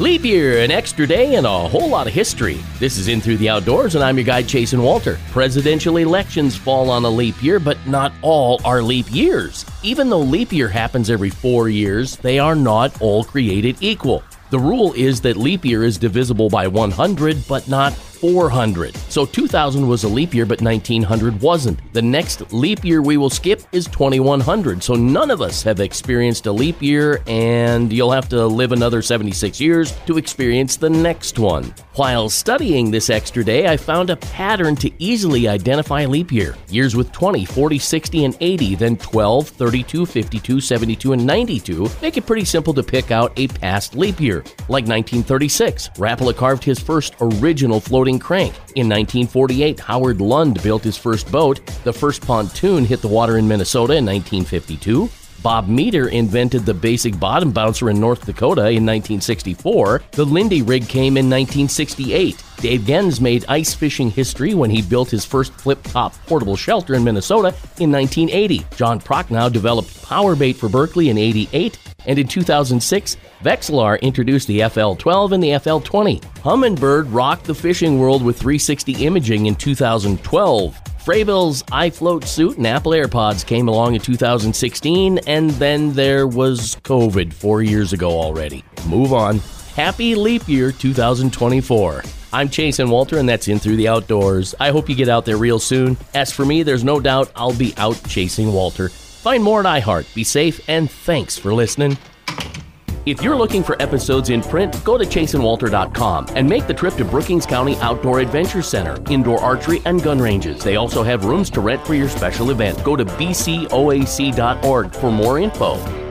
Leap year, an extra day, and a whole lot of history. This is In Thru the Outdoors, and I'm your guide, Chasen Walter. Presidential elections fall on a leap year, but not all are leap years. Even though leap year happens every four years, they are not all created equal. The rule is that leap year is divisible by 100, but not 400. So 2000 was a leap year, but 1900 wasn't. The next leap year we will skip is 2100. So none of us have experienced a leap year, and you'll have to live another 76 years to experience the next one. While studying this extra day, I found a pattern to easily identify leap year. Years with 20, 40, 60, and 80, then 12, 32, 52, 72, and 92 make it pretty simple to pick out a past leap year. Like 1936, Rapala carved his first original floating crank. In 1948, Howard Lund built his first boat. The first pontoon hit the water in Minnesota in 1952. Bob Meter invented the basic bottom bouncer in North Dakota in 1964. The Lindy rig came in 1968. Dave Genz made ice fishing history when he built his first flip top portable shelter in Minnesota in 1980. John Prochnow developed PowerBait for Berkley in 88. And in 2006, Vexilar introduced the FL12 and the FL20. Humminbird rocked the fishing world with 360 imaging in 2012. Frabill's iFloat suit and Apple AirPods came along in 2016, and then there was COVID four years ago already. Move on. Happy Leap Year 2024. I'm Chasen Walter, and that's In Thru the Outdoors. I hope you get out there real soon. As for me, there's no doubt I'll be out chasing Walter. Find more at iHeart. Be safe, and thanks for listening. If you're looking for episodes in print, go to chasenwalter.com and make the trip to Brookings County Outdoor Adventure Center, indoor archery and gun ranges. They also have rooms to rent for your special event. Go to bcoac.org for more info.